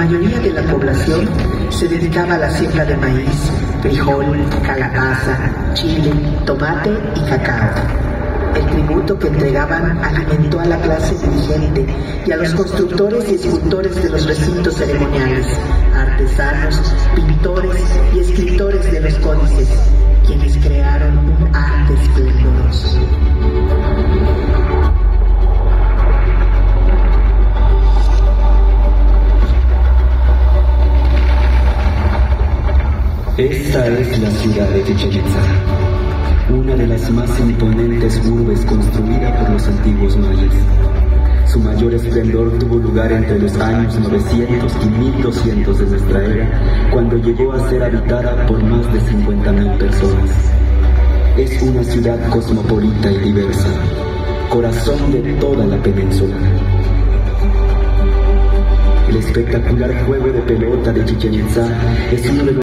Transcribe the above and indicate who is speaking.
Speaker 1: mayoría de la población se dedicaba a la siembra de maíz, frijol, calabaza, chile, tomate y cacao. El tributo que entregaban alimentó a la clase dirigente y a los constructores y escultores de los recintos ceremoniales, artesanos, pintores y escritores de los códices, quienes
Speaker 2: Esta es la ciudad de Chichen Itza, una de las más imponentes urbes construida por los antiguos mayas. Su mayor esplendor tuvo lugar entre los años 900 y 1200 de nuestra era, cuando llegó a ser habitada por más de 50.000 personas. Es una ciudad cosmopolita y diversa, corazón de toda la península. El espectacular juego de pelota de Chichen Itza es uno de los